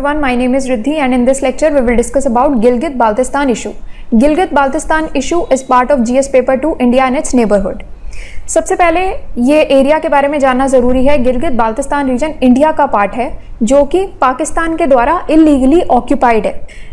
Everyone, my name is Riddhi and in this lecture we will discuss about Gilgit-Baltistan issue. Gilgit-Baltistan issue is part of GS paper 2 India and its neighborhood. सबसे पहले ये area के बारे में जानना ज़रूरी है गिलगित बाल्तिस्तान रीजन इंडिया का पार्ट है जो कि पाकिस्तान के द्वारा इलीगली ऑक्यूपाइड है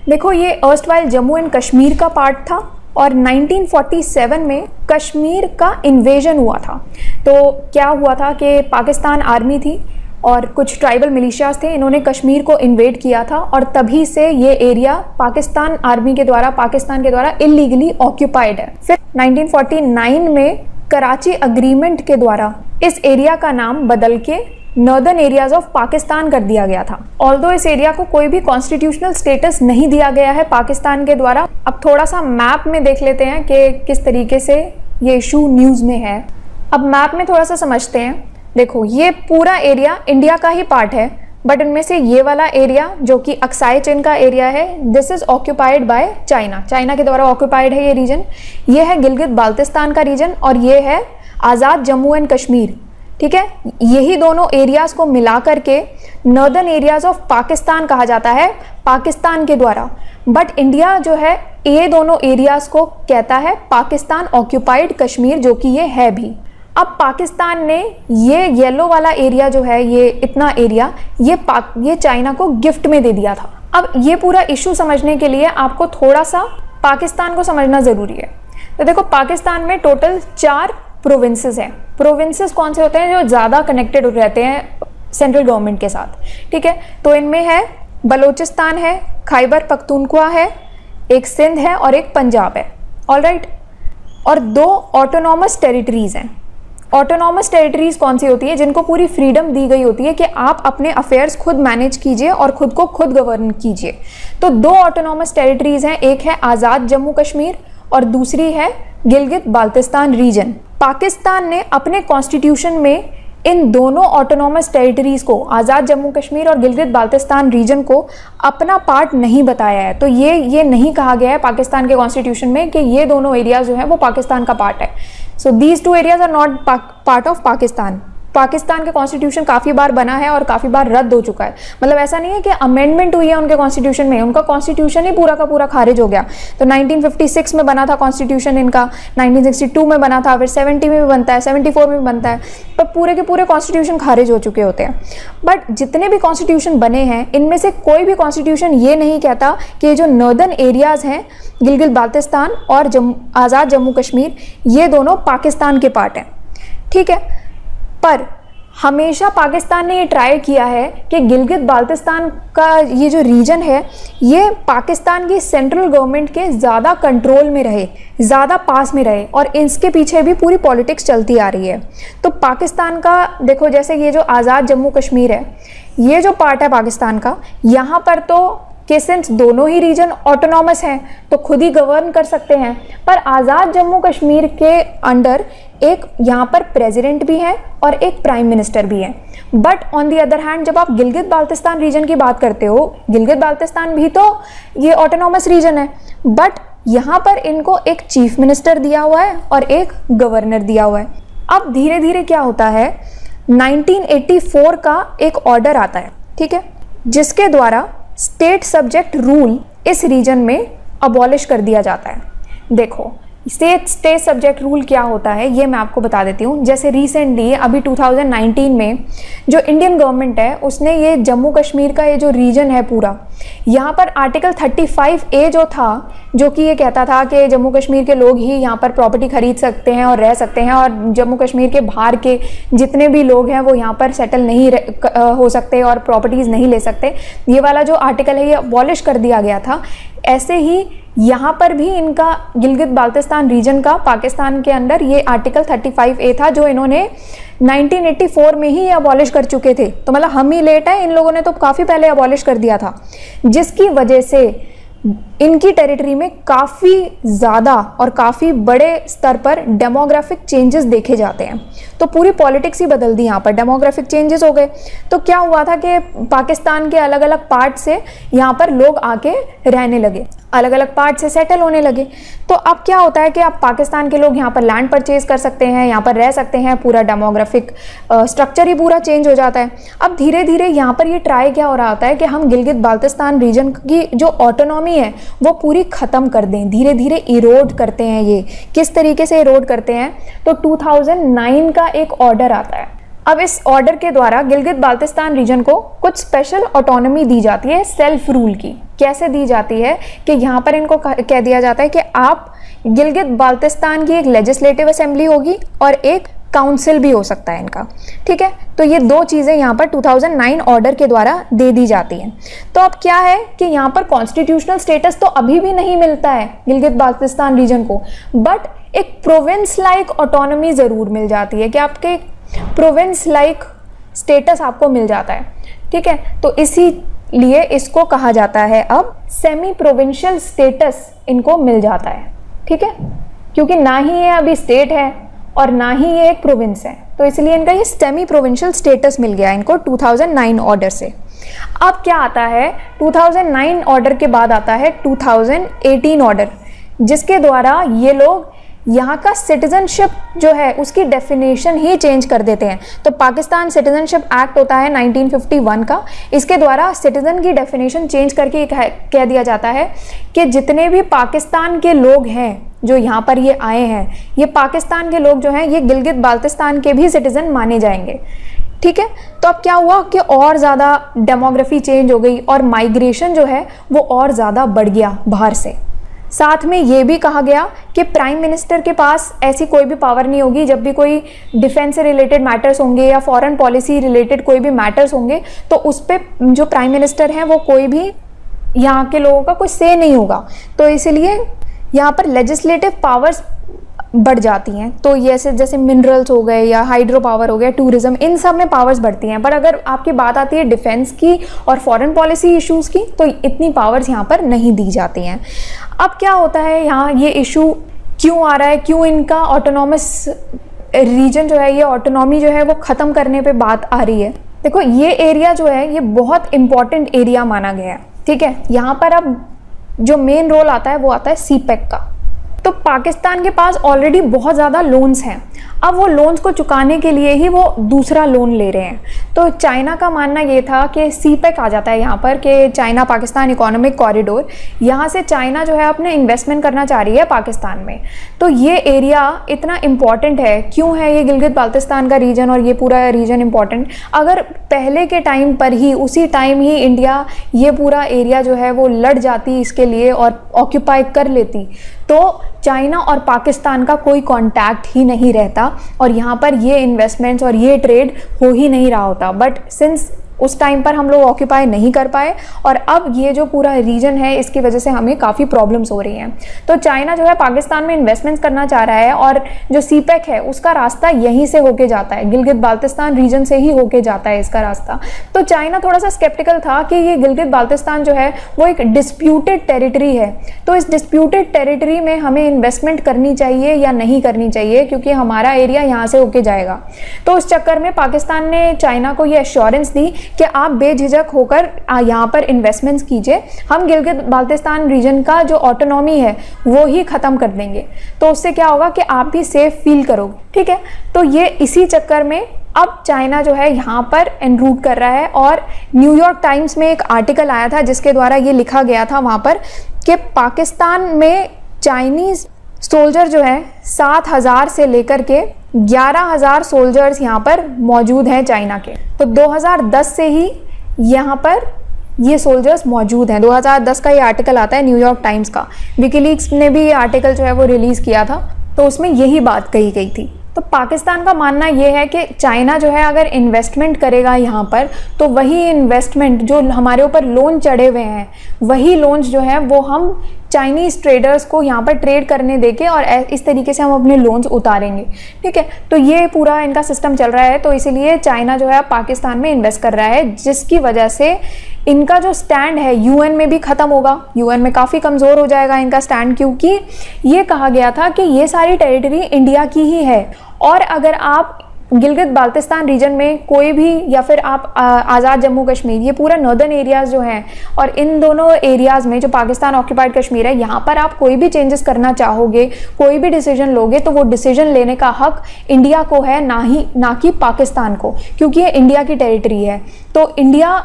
देखो ये erstwhile Jammu and Kashmir का पार्ट था और 1947 में कश्मीर का इन्वेजन हुआ था तो क्या हुआ था कि पाकिस्तान आर्मी थी और कुछ ट्राइबल मिलिशियाज थे, इन्होंने कश्मीर को इन्वेड किया था और तभी से ये एरिया पाकिस्तान आर्मी के द्वारा, पाकिस्तान के द्वारा इलीगली ऑक्यूपाइड है। फिर 1949 में कराची अग्रीमेंट के द्वारा इस एरिया का नाम बदल के नॉर्दर्न एरियाज़ ऑफ़ पाकिस्तान कर दिया गया था। ऑल इस एरिया को कोई भी कॉन्स्टिट्यूशनल स्टेटस नहीं दिया गया है पाकिस्तान के द्वारा, अब थोड़ा सा मैप में देख लेते हैं कि किस तरीके से ये इशू न्यूज़ में है। अब मैप में थोड़ा सा समझते हैं। देखो, ये पूरा एरिया इंडिया का ही पार्ट है बट इनमें से ये वाला एरिया जो कि अक्साई चेन का एरिया है this is occupied by China China के द्वारा ऑक्यूपाइड है ये रीजन ये है गिलगित बाल्तिस्तान का रीजन और ये है आज़ाद जम्मू एंड कश्मीर ठीक है? यही दोनों एरियाज़ को मिला करके नॉर्दर्न एरियाज़ ऑफ़ पाकिस्तान कहा जाता है पाकिस्तान के द्वारा. बट इंडिया जो है, ये दोनों एरियाज़ को कहता है पाकिस्तान ऑक्यूपाइड कश्मीर जो कि ये है भी. अब पाकिस्तान ने ये येलो वाला एरिया जो है, ये इतना एरिया ये पाक, ये चाइना को गिफ्ट में दे दिया था। अब ये पूरा इशू समझने के लिए आपको थोड़ा सा पाकिस्तान को समझना ज़रूरी है। तो देखो, पाकिस्तान में टोटल चार प्रोविंसेस हैं। प्रोविंसेस कौन से होते हैं जो ज़्यादा कनेक्टेड रहते हैं सेंट्रल गवर्नमेंट के साथ? ठीक है? तो इनमें है, बलोचिस्तान है, खैबर पख्तूनख्वा है, एक सिंध है और एक पंजाब है। ऑल और दो ऑटोनॉमस टेरिटरीज हैं। ऑटोनॉमस टेरिटरीज कौन सी होती है, जिनको पूरी फ्रीडम दी गई होती है कि आप अपने अफेयर्स खुद मैनेज कीजिए और खुद को खुद गवर्न कीजिए। तो दो ऑटोनॉमस टेरिटरीज हैं, एक है आज़ाद जम्मू कश्मीर और दूसरी है गिलगित बाल्तिस्तान रीजन पाकिस्तान ने अपने कॉन्स्टिट्यूशन में इन दोनों ऑटोनॉमस टेरिटरीज को, आज़ाद जम्मू कश्मीर और गिलगित बाल्तिस्तान रीजन को अपना पार्ट नहीं बताया है। तो ये ये नहीं कहा गया है पाकिस्तान के कॉन्स्टिट्यूशन में कि ये दोनों एरियाज़ जो है वो पाकिस्तान का पार्ट है। So these two areas are not part of Pakistan. Pakistan के कॉन्स्टिट्यूशन काफ़ी बार बना है और काफ़ी बार रद्द हो चुका है। मतलब ऐसा नहीं है कि अमेंडमेंट हुई है उनके कॉन्स्टिट्यूशन में, उनका कॉन्स्टिट्यूशन ही पूरा का पूरा खारिज हो गया। तो 1956 में बना था कॉन्स्टिट्यूशन इनका 1962 में बना था, फिर 70 में भी बनता है 74 में भी बनता है, पर पूरे के पूरे कॉन्स्टिट्यूशन खारिज हो चुके होते हैं। बट जितने भी कॉन्स्टिट्यूशन बने हैं, इनमें से कोई भी कॉन्स्टिट्यूशन ये नहीं कहता कि जो नर्दर्न एरियाज़ हैं, गिलगित बाल्तिस्तान और जम्मू आज़ाद जम्मू कश्मीर, ये दोनों पाकिस्तान के पार्ट हैं। ठीक है? पर हमेशा पाकिस्तान ने ये ट्राई किया है कि गिलगित बाल्तिस्तान का ये जो रीजन है, ये पाकिस्तान की सेंट्रल गवर्नमेंट के ज़्यादा कंट्रोल में रहे, ज़्यादा पास में रहे और इसके पीछे भी पूरी पॉलिटिक्स चलती आ रही है। तो पाकिस्तान का, देखो जैसे ये जो आज़ाद जम्मू कश्मीर है, ये जो पार्ट है पाकिस्तान का, यहाँ पर तो कि दोनों ही रीजन ऑटोनॉमस हैं तो खुद ही गवर्न कर सकते हैं। पर आज़ाद जम्मू कश्मीर के अंडर एक यहाँ पर प्रेसिडेंट भी है और एक प्राइम मिनिस्टर भी है। But on the other hand जब आप गिलगित बाल्तिस्तान रीजन की बात करते हो, गिलगित बाल्तिस्तान भी तो ये ऑटोनॉमस रीजन है। बट यहाँ पर इनको एक चीफ मिनिस्टर दिया हुआ है और एक गवर्नर दिया हुआ है। अब धीरे धीरे क्या होता है? 1984 का एक ऑर्डर आता है, ठीक है? जिसके द्वारा स्टेट सब्जेक्ट रूल इस रीजन में अबॉलिश कर दिया जाता है। देखो स्टेट स्टेट सब्जेक्ट रूल क्या होता है, ये मैं आपको बता देती हूँ। जैसे रिसेंटली अभी 2019 में जो इंडियन गवर्नमेंट है, उसने ये जम्मू कश्मीर का ये जो रीजन है पूरा, यहाँ पर आर्टिकल 35 ए जो था, जो कि ये कहता था कि जम्मू कश्मीर के लोग ही यहाँ पर प्रॉपर्टी खरीद सकते हैं और रह सकते हैं और जम्मू कश्मीर के बाहर के जितने भी लोग हैं, वो यहाँ पर सेटल नहीं हो सकते और प्रॉपर्टीज़ नहीं ले सकते। ये वाला जो आर्टिकल है, ये अबॉलिश कर दिया गया था। ऐसे ही यहाँ पर भी इनका गिलगित बाल्टिस्तान रीजन का, पाकिस्तान के अंदर ये आर्टिकल 35 ए था जो इन्होंने 1984 में ही अबॉलिश कर चुके थे। तो मतलब हम ही लेट हैं, इन लोगों ने तो काफ़ी पहले अबॉलिश कर दिया था। जिसकी वजह से इनकी टेरिटरी में काफ़ी ज़्यादा और काफ़ी बड़े स्तर पर डेमोग्राफिक चेंजेस देखे जाते हैं। तो पूरी पॉलिटिक्स ही बदल दी यहाँ पर। डेमोग्राफिक चेंजेस हो गए। तो क्या हुआ था कि पाकिस्तान के अलग अलग पार्ट से यहाँ पर लोग आके रहने लगे। अलग अलग पार्ट से सेटल होने लगे। तो अब क्या होता है कि अब पाकिस्तान के लोग यहाँ पर लैंड परचेज कर सकते हैं, यहाँ पर रह सकते हैं। पूरा डेमोग्राफिक स्ट्रक्चर ही पूरा चेंज हो जाता है। अब धीरे धीरे यहाँ पर ये ट्राई क्या हो रहा होता है कि हम गिलगित बाल्तिस्तान रीजन की जो ऑटोनॉमी है वो पूरी ख़त्म कर दें। धीरे धीरे इरोड करते हैं ये। किस तरीके से इरोड करते हैं? तो 2009 का एक ऑर्डर आता है। अब इस ऑर्डर के द्वारा गिलगित बाल्तिस्तान रीजन को कुछ स्पेशल ऑटोनॉमी दी जाती है सेल्फ रूल की। कैसे दी जाती है? कि यहाँ पर इनको कह दिया जाता है कि आप गिलगित बाल्तिस्तान की एक लेजिस्लेटिव असेंबली होगी और एक काउंसिल भी हो सकता है इनका। ठीक है? तो ये दो चीज़ें यहाँ पर 2009 ऑर्डर के द्वारा दे दी जाती हैं। तो अब क्या है कि यहाँ पर कॉन्स्टिट्यूशनल स्टेटस तो अभी भी नहीं मिलता है गिलगित बाल्तिस्तान रीजन को बट एक प्रोविंस लाइक ऑटोनॉमी ज़रूर मिल जाती है कि आपके प्रोविंस लाइक स्टेटस आपको मिल जाता है। ठीक है? तो इसी लिए इसको कहा जाता है अब सेमी प्रोविंशियल स्टेटस इनको मिल जाता है। ठीक है? क्योंकि ना ही ये अभी स्टेट है और ना ही ये एक प्रोविंस है। तो इसलिए इनका ये सेमी प्रोविंशियल स्टेटस मिल गया इनको 2009 ऑर्डर से। अब क्या आता है? 2009 ऑर्डर के बाद आता है 2018 ऑर्डर जिसके द्वारा ये लोग यहाँ का सिटीजनशिप जो है, उसकी डेफिनेशन ही चेंज कर देते हैं। तो पाकिस्तान सिटीजनशिप एक्ट होता है 1951 का। इसके द्वारा सिटीजन की डेफिनेशन चेंज करके कह दिया जाता है कि जितने भी पाकिस्तान के लोग हैं जो यहाँ पर ये आए हैं, ये पाकिस्तान के लोग जो हैं, ये गिलगित बाल्तिस्तान के भी सिटीज़न माने जाएँगे। ठीक है? तो अब क्या हुआ कि और ज़्यादा डेमोग्राफी चेंज हो गई और माइग्रेशन जो है, वो और ज़्यादा बढ़ गया बाहर से। साथ में ये भी कहा गया कि प्राइम मिनिस्टर के पास ऐसी कोई भी पावर नहीं होगी। जब भी कोई डिफेंस से रिलेटेड मैटर्स होंगे या फॉरेन पॉलिसी रिलेटेड कोई भी मैटर्स होंगे तो उस पर जो प्राइम मिनिस्टर हैं, वो कोई भी यहाँ के लोगों का कोई से नहीं होगा। तो इसलिए यहाँ पर लेजिस्लेटिव पावर्स बढ़ जाती हैं तो ये ऐसे जैसे मिनरल्स हो गए या हाइड्रो पावर हो गया टूरिज़्म इन सब में पावर्स बढ़ती हैं पर अगर आपकी बात आती है डिफेंस की और फॉरेन पॉलिसी इश्यूज़ की तो इतनी पावर्स यहाँ पर नहीं दी जाती हैं अब क्या होता है यहाँ ये इशू क्यों आ रहा है क्यों इनका ऑटोनॉमस रीजन जो है ये ऑटोनॉमी जो है वो ख़त्म करने पे बात आ रही है देखो ये एरिया जो है ये बहुत इंपॉर्टेंट एरिया माना गया है ठीक है यहाँ पर अब जो मेन रोल आता है वो आता है सी का तो पाकिस्तान के पास ऑलरेडी बहुत ज़्यादा लोन्स हैं। अब वो लोन्स को चुकाने के लिए ही वो दूसरा लोन ले रहे हैं। तो चाइना का मानना ये था कि सी पैक आ जाता है यहाँ पर कि चाइना पाकिस्तान इकोनॉमिक कॉरिडोर यहाँ से चाइना जो है अपने इन्वेस्टमेंट करना चाह रही है पाकिस्तान में। तो ये एरिया इतना इंपॉर्टेंट है, क्यों है ये गिलगित बाल्तिस्तान का रीजन और ये पूरा रीजन इंपॉर्टेंट अगर पहले के टाइम पर ही, उसी टाइम ही इंडिया ये पूरा एरिया जो है वो लड़ जाती इसके लिए और ऑक्यूपाई कर लेती तो चाइना और पाकिस्तान का कोई कांटेक्ट ही नहीं रहता और यहाँ पर ये इन्वेस्टमेंट्स और ये ट्रेड हो ही नहीं रहा होता। बट सिंस उस टाइम पर हम लोग ऑक्यूपाई नहीं कर पाए और अब ये जो पूरा रीजन है, इसकी वजह से हमें काफ़ी प्रॉब्लम्स हो रही हैं। तो चाइना जो है पाकिस्तान में इन्वेस्टमेंट्स करना चाह रहा है और जो सी है, उसका रास्ता यहीं से होके जाता है। गिलगित बाल्तिस्तान रीजन से ही होके जाता है इसका रास्ता। तो चाइना थोड़ा सा स्केप्टिकल था कि ये गिलगित बाल्तिस्तान जो है, वो एक डिस्प्यूटेड टेरिटरी है। तो इस डिस्प्यूटेड टेरिटरी में हमें इन्वेस्टमेंट करनी चाहिए या नहीं करनी चाहिए, क्योंकि हमारा एरिया यहाँ से होके जाएगा। तो उस चक्कर में पाकिस्तान ने चाइना को ये एश्योरेंस दी कि आप बेझिझक होकर यहाँ पर इन्वेस्टमेंट्स कीजिए। हम गिलगित बाल्तिस्तान रीजन का जो ऑटोनॉमी है, वो ही ख़त्म कर देंगे। तो उससे क्या होगा कि आप भी सेफ़ फील करोगे, ठीक है? तो ये इसी चक्कर में अब चाइना जो है, यहाँ पर एनरूट कर रहा है और न्यूयॉर्क टाइम्स में एक आर्टिकल आया था, जिसके द्वारा ये लिखा गया था वहाँ पर कि पाकिस्तान में चाइनीज़ सोल्जर जो है, सात हज़ार से लेकर के ग्यारह हज़ार सोल्जर्स यहाँ पर मौजूद हैं चाइना के। तो 2010 से ही यहाँ पर ये सोल्जर्स मौजूद हैं। 2010 का ये आर्टिकल आता है न्यूयॉर्क टाइम्स का। विकीलीक्स ने भी ये आर्टिकल जो है वो रिलीज़ किया था तो उसमें यही बात कही गई थी। तो पाकिस्तान का मानना ये है कि चाइना जो है, अगर इन्वेस्टमेंट करेगा यहाँ पर तो वही इन्वेस्टमेंट जो हमारे ऊपर लोन चढ़े हुए हैं, वही लोन्स जो है, वो हम चाइनीज़ ट्रेडर्स को यहाँ पर ट्रेड करने देके और इस तरीके से हम अपने लोन्स उतारेंगे। ठीक है? तो ये पूरा इनका सिस्टम चल रहा है तो इसीलिए चाइना जो है पाकिस्तान में इन्वेस्ट कर रहा है, जिसकी वजह से इनका जो स्टैंड है यूएन में भी ख़त्म होगा। यूएन में काफ़ी कमज़ोर हो जाएगा इनका स्टैंड क्योंकि ये कहा गया था कि ये सारी टेरिटरी इंडिया की ही है। और अगर आप गिलगित बाल्तिस्तान रीजन में कोई भी या फिर आप आज़ाद जम्मू कश्मीर, ये पूरा नॉर्दर्न एरियाज़ जो हैं और इन दोनों एरियाज़ में जो पाकिस्तान ऑक्यूपाइड कश्मीर है, यहाँ पर आप कोई भी चेंजेस करना चाहोगे, कोई भी डिसीज़न लोगे तो वो डिसीज़न लेने का हक इंडिया को है, ना ही, ना कि पाकिस्तान को, क्योंकि ये इंडिया की टेरिटरी है। तो इंडिया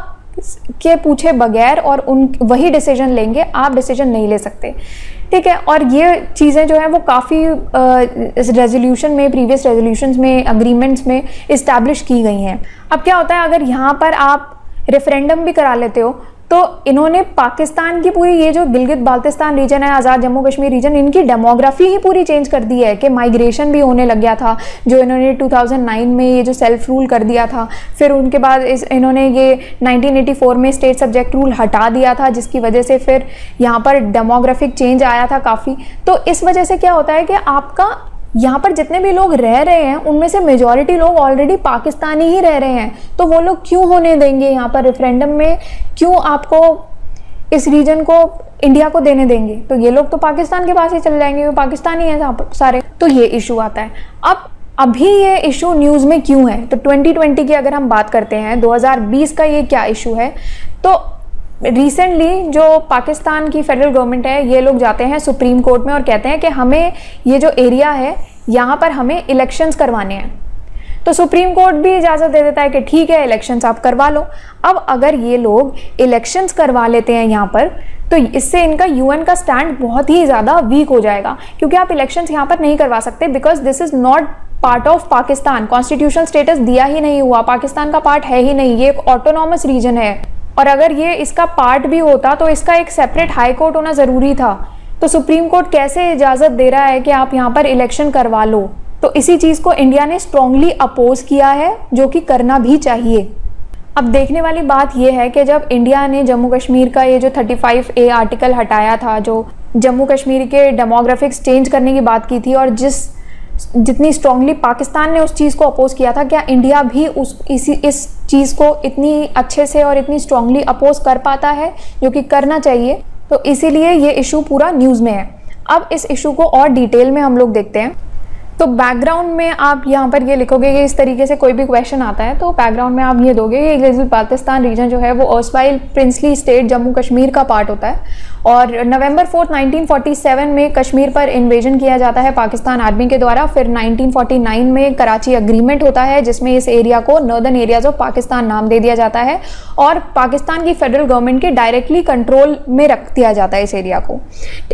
के पूछे बगैर और उन, वही डिसीज़न लेंगे, आप डिसीज़न नहीं ले सकते। ठीक है, और ये चीज़ें जो हैं वो काफ़ी रेजोल्यूशन में प्रीवियस रेजोल्यूशन में अग्रीमेंट्स में इस्टेब्लिश की गई हैं। अब क्या होता है, अगर यहाँ पर आप रेफरेंडम भी करा लेते हो तो इन्होंने पाकिस्तान की पूरी ये जो गिलगित बाल्तिस्तान रीजन है, आज़ाद जम्मू कश्मीर रीजन इनकी डेमोग्राफी ही पूरी चेंज कर दी है कि माइग्रेशन भी होने लग गया था, जो इन्होंने 2009 में ये जो सेल्फ रूल कर दिया था, फिर उनके बाद इस, इन्होंने ये 1984 में स्टेट सब्जेक्ट रूल हटा दिया था, जिसकी वजह से फिर यहाँ पर डेमोग्राफिक चेंज आया था काफ़ी। तो इस वजह से क्या होता है कि आपका यहाँ पर जितने भी लोग रह रहे हैं, उनमें से मेजॉरिटी लोग ऑलरेडी पाकिस्तानी ही रह रहे हैं। तो वो लोग क्यों होने देंगे यहाँ पर रेफरेंडम में? क्यों आपको इस रीजन को इंडिया को देने देंगे? तो ये लोग तो पाकिस्तान के पास ही चले जाएँगे, वो पाकिस्तानी हैं सारे। तो ये इशू आता है। अब, अभी ये इशू न्यूज़ में क्यों है? तो 2020 की अगर हम बात करते हैं 2020 का ये क्या इशू है? तो रिसेंटली जो पाकिस्तान की फेडरल गवर्नमेंट है, ये लोग जाते हैं सुप्रीम कोर्ट में और कहते हैं कि हमें ये जो एरिया है, यहाँ पर हमें इलेक्शंस करवाने हैं। तो सुप्रीम कोर्ट भी इजाज़त दे देता है कि ठीक है इलेक्शंस आप करवा लो। अब अगर ये लोग इलेक्शंस करवा लेते हैं यहाँ पर तो इससे इनका यूएन का स्टैंड बहुत ही ज़्यादा वीक हो जाएगा। क्योंकि आप इलेक्शंस यहाँ पर नहीं करवा सकते because this is not part of Pakistan. Constitutional status दिया ही नहीं हुआ। पाकिस्तान का पार्ट है ही नहीं। ये एक ऑटोनॉमस रीजन है। और अगर ये इसका पार्ट भी होता तो इसका एक सेपरेट हाई कोर्ट होना ज़रूरी था। तो सुप्रीम कोर्ट कैसे इजाज़त दे रहा है कि आप यहाँ पर इलेक्शन करवा लो? तो इसी चीज़ को इंडिया ने स्ट्रांगली अपोज किया है, जो कि करना भी चाहिए। अब देखने वाली बात यह है कि जब इंडिया ने जम्मू कश्मीर का ये जो 35 ए आर्टिकल हटाया था, जो जम्मू कश्मीर के डेमोग्राफिक्स चेंज करने की बात की थी, और जिस, जितनी स्ट्रांगली पाकिस्तान ने उस चीज़ को अपोज किया था, क्या इंडिया भी उस, इसी, इस चीज़ को इतनी अच्छे से और इतनी स्ट्रांगली अपोज कर पाता है, जो कि करना चाहिए। तो इसीलिए ये इशू पूरा न्यूज़ में है। अब इस इशू को और डिटेल में हम लोग देखते हैं। तो बैकग्राउंड में आप यहाँ पर ये लिखोगे कि इस तरीके से कोई भी क्वेश्चन आता है तो बैकग्राउंड में आप ये दोगे कि गिलगित पाकिस्तान रीजन जो है, वो erstwhile princely state Jammu Kashmir का पार्ट होता है और नवंबर फोर्थ 1947 में कश्मीर पर इन्वेजन किया जाता है पाकिस्तान आर्मी के द्वारा, फिर 1949 में कराची अग्रीमेंट होता है, जिसमें इस एरिया को नॉर्दर्न एरियाज़ ऑफ़ पाकिस्तान नाम दे दिया जाता है और पाकिस्तान की फेडरल गवर्नमेंट के डायरेक्टली कंट्रोल में रख दिया जाता है इस एरिया को।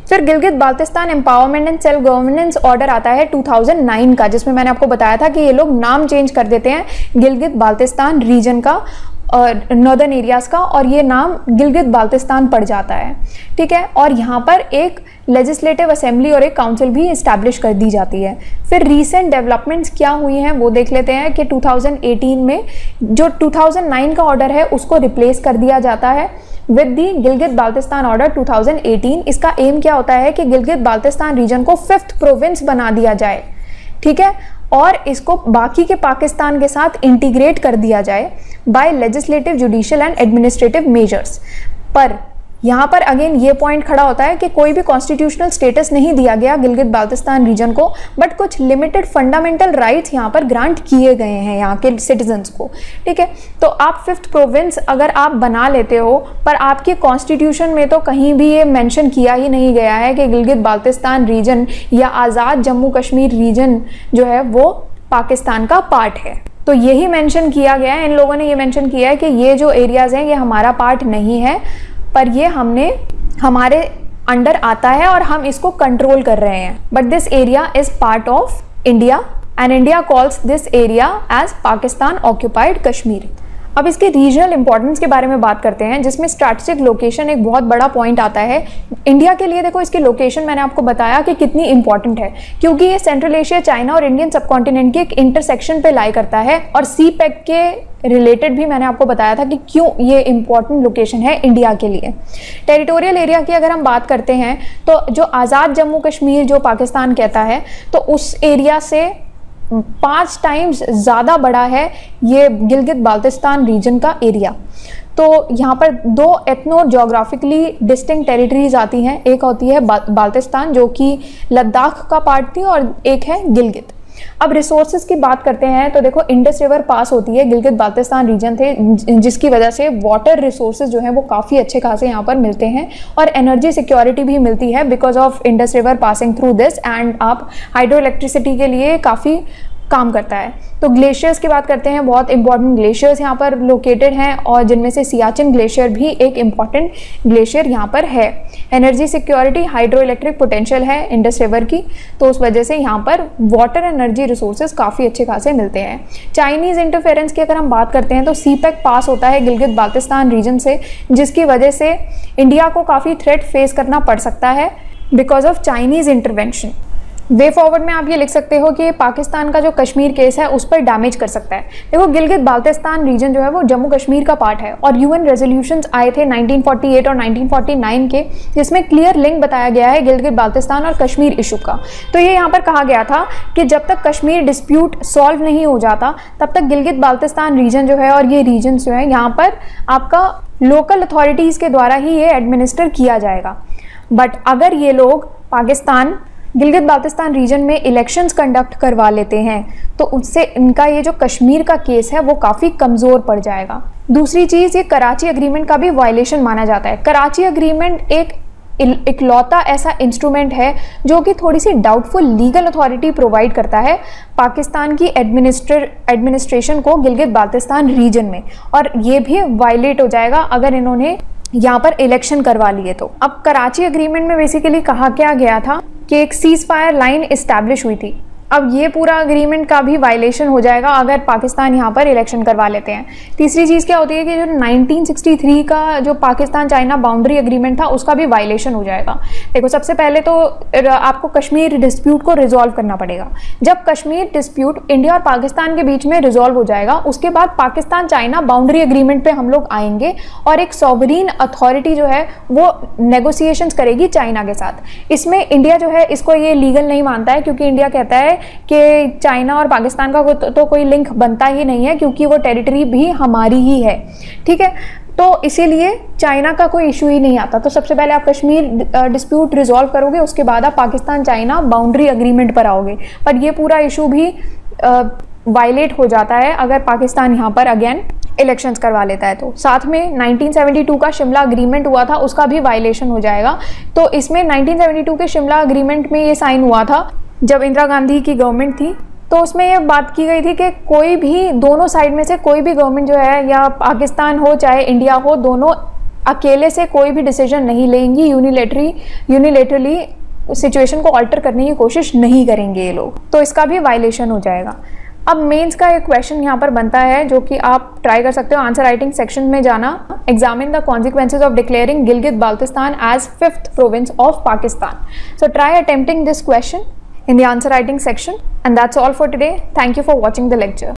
फिर Gilgit Baltistan empowerment and self governance order आता है टू 2009 का, जिसमें मैंने आपको बताया था कि ये लोग नाम चेंज कर देते हैं गिलगित बाल्तिस्तान रीजन का नॉर्दर्न एरियाज़ का, और ये नाम गिलगित बाल्तिस्तान पड़ जाता है। ठीक है? और यहाँ पर एक लेजिस्लेटिव असेंबली और एक काउंसिल भी इस्टेब्लिश कर दी जाती है। फिर रीसेंट डेवलपमेंट्स क्या हुई हैं, वो देख लेते हैं कि 2018 में जो 2009 का ऑर्डर है, उसको रिप्लेस कर दिया जाता है with the Gilgit Baltistan order 2018 इसका एम क्या होता है कि गिलगित बाल्तिस्तान रीजन को फिफ्थ प्रोविंस बना दिया जाए। ठीक है? और इसको बाकी के पाकिस्तान के साथ इंटीग्रेट कर दिया जाए by legislative judicial and administrative measures पर यहाँ पर अगेन ये पॉइंट खड़ा होता है कि कोई भी कॉन्स्टिट्यूशनल स्टेटस नहीं दिया गया गिलगित बाल्तिस्तान रीजन को बट कुछ लिमिटेड फंडामेंटल राइट्स यहाँ पर ग्रांट किए गए हैं यहाँ के सिटीजन्स को। ठीक है? तो आप फिफ्थ प्रोविंस अगर आप बना लेते हो, पर आपके कॉन्स्टिट्यूशन में तो कहीं भी ये मैंशन किया ही नहीं गया है कि गिलगित बाल्तिस्तान रीजन या आज़ाद जम्मू कश्मीर रीजन जो है वो पाकिस्तान का पार्ट है। तो यही मेंशन किया गया है। इन लोगों ने ये मेंशन किया है कि ये जो एरियाज़ हैं, ये हमारा पार्ट नहीं है। पर ये हमने, हमारे अंडर आता है और हम इसको कंट्रोल कर रहे हैं। But this area is part of India and India calls this area as Pakistan occupied Kashmir अब इसके रीजनल इंपॉर्टेंस के बारे में बात करते हैं, जिसमें स्ट्रैटेजिक लोकेशन एक बहुत बड़ा पॉइंट आता है। इंडिया के लिए देखो, इसकी लोकेशन मैंने आपको बताया कि कितनी इंपॉर्टेंट है, क्योंकि ये सेंट्रल एशिया चाइना और इंडियन सबकॉन्टिनेंट के एक इंटरसेक्शन पे लाई करता है, और सी पैक के रिलेटेड भी मैंने आपको बताया था कि क्यों ये इंपॉर्टेंट लोकेशन है इंडिया के लिए। टेरिटोरियल एरिया की अगर हम बात करते हैं तो जो आज़ाद जम्मू कश्मीर जो पाकिस्तान कहता है तो उस एरिया से पाँच टाइम्स ज़्यादा बड़ा है ये गिलगित बाल्टिस्तान रीजन का एरिया तो यहाँ पर दो एथनो जोग्राफिकली डिस्टिंग टेरिटरीज आती हैं. एक होती है बाल्टिस्तान, जो कि लद्दाख का पार्ट थी और एक है गिलगित. अब रिसोर्सेज की बात करते हैं तो देखो इंडस रिवर पास होती है, गिलगित बाल्तिस्तान रीजन थे जिसकी वजह से वाटर रिसोर्सेज जो है, वो काफ़ी अच्छे खासे यहाँ पर मिलते हैं और एनर्जी सिक्योरिटी भी मिलती है because of Indus river passing through this and आप हाइड्रो इलेक्ट्रिसिटी के लिए काफ़ी काम करता है। तो ग्लेशियर्स की बात करते हैं, बहुत इंपॉर्टेंट ग्लेशियर्स यहाँ पर लोकेटेड हैं और जिनमें से सियाचिन ग्लेशियर भी एक इंपॉर्टेंट ग्लेशियर यहाँ पर है। Energy security hydro electric potential है इंडस रिवर की। तो उस वजह से यहाँ पर वाटर एनर्जी रिसोर्सेज काफ़ी अच्छे खासे मिलते हैं। चाइनीज़ इंटरफेरेंस की अगर हम बात करते हैं तो सी पास होता है गिलगित बाल्तिस्तान रीजन से, जिसकी वजह से इंडिया को काफ़ी थ्रेट फेस करना पड़ सकता है because of Chinese intervention way forward में आप ये लिख सकते हो कि पाकिस्तान का जो कश्मीर केस है, उस पर डैमेज कर सकता है। देखो, गिलगित बाल्तिस्तान रीजन जो है, वो जम्मू कश्मीर का पार्ट है और यूएन रेजोल्यूशंस आए थे 1948 और 1949 के, जिसमें क्लियर लिंक बताया गया है गिलगित बाल्तिस्तान और कश्मीर इशू का। तो ये यहाँ पर कहा गया था कि जब तक कश्मीर डिस्प्यूट सॉल्व नहीं हो जाता, तब तक गिलगित बाल्तिस्तान रीजन जो है और ये रीजन जो है, यहाँ पर आपका लोकल अथॉरिटीज़ के द्वारा ही ये एडमिनिस्टर किया जाएगा। बट अगर ये लोग पाकिस्तान गिलगित बाल्तिस्तान रीजन में इलेक्शंस कंडक्ट करवा लेते हैं। तो उससे इनका ये जो कश्मीर का केस है, वो काफ़ी कमज़ोर पड़ जाएगा। दूसरी चीज़, ये कराची अग्रीमेंट का भी वायलेशन माना जाता है। कराची अग्रीमेंट एक इकलौता ऐसा इंस्ट्रूमेंट है, जो कि थोड़ी सी डाउटफुल लीगल अथॉरिटी प्रोवाइड करता है पाकिस्तान की एडमिनिस्ट्र एडमिनिस्ट्रेशन को गिलगित बाल्तिस्तान रीजन में। और ये भी वायलेट हो जाएगा अगर इन्होंने यहाँ पर इलेक्शन करवा लिए तो। अब कराची अग्रीमेंट में बेसिकली कहा क्या गया था? कि एक सीज फायर लाइन इस्टेब्लिश हुई थी। अब ये पूरा अग्रीमेंट का भी वायलेशन हो जाएगा अगर पाकिस्तान यहाँ पर इलेक्शन करवा लेते हैं। तीसरी चीज़ क्या होती है कि जो 1963 का जो पाकिस्तान चाइना बाउंड्री अग्रीमेंट था, उसका भी वायलेशन हो जाएगा। देखो, सबसे पहले तो आपको कश्मीर डिस्प्यूट को रिजॉल्व करना पड़ेगा। जब कश्मीर डिस्प्यूट इंडिया और पाकिस्तान के बीच में रिजॉल्व हो जाएगा, उसके बाद पाकिस्तान चाइना बाउंड्री अग्रीमेंट पर हम लोग आएँगे और एक सॉवरीन अथॉरिटी जो है, वो नेगोसिएशन करेगी चाइना के साथ। इसमें इंडिया जो है, इसको ये लीगल नहीं मानता है, क्योंकि इंडिया कहता है कि चाइना और पाकिस्तान का तो, तो कोई लिंक बनता ही नहीं है क्योंकि वो टेरिटरी भी हमारी ही है। ठीक है? तो इसीलिए चाइना का कोई इशू ही नहीं आता। तो सबसे पहले आप कश्मीर डिस्प्यूट रिजॉल्व करोगे उसके बाद आप पाकिस्तान चाइना बाउंड्री अग्रीमेंट पर आओगे। पर ये पूरा इशू भी वायलेट हो जाता है अगर पाकिस्तान यहाँ पर अगेन इलेक्शंस करवा लेता है। तो साथ में 1972 का शिमला अग्रीमेंट हुआ था उसका भी वायलेशन हो जाएगा। तो इसमें 1972 के शिमला अग्रीमेंट में ये साइन हुआ था जब इंदिरा गांधी की गवर्नमेंट थी तो उसमें ये बात की गई थी कि कोई भी, दोनों साइड में से कोई भी गवर्नमेंट जो है, या पाकिस्तान हो, चाहे इंडिया हो, दोनों अकेले से कोई भी डिसीज़न नहीं लेंगी यूनिलेटरी यूनिलेटरली सिचुएशन को ऑल्टर करने की कोशिश नहीं करेंगे ये लोग। तो इसका भी वायलेशन हो जाएगा। अब मेंस का एक क्वेश्चन यहाँ पर बनता है, जो कि आप ट्राई कर सकते हो आंसर राइटिंग सेक्शन में जाना। Examine the consequences of declaring Gilgit Baltistan as fifth province of Pakistan so try attempting this question in the answer writing section. And that's all for today. Thank you for watching the lecture.